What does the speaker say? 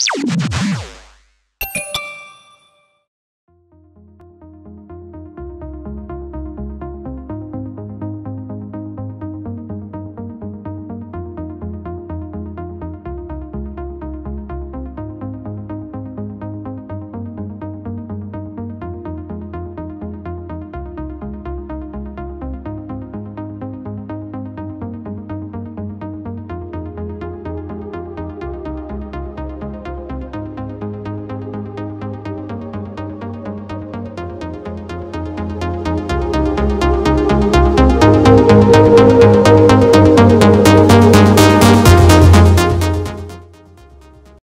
you